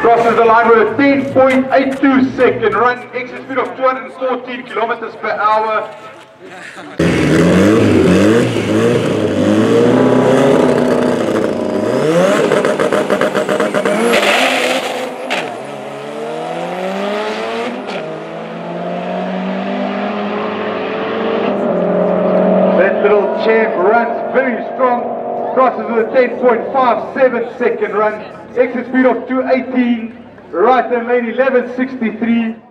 Crosses the line with a 10.82 second run, exit speed of 214 kilometers per hour. Little champ runs very strong, crosses with a 10.57 second run, exit speed of 218, right lane 1163.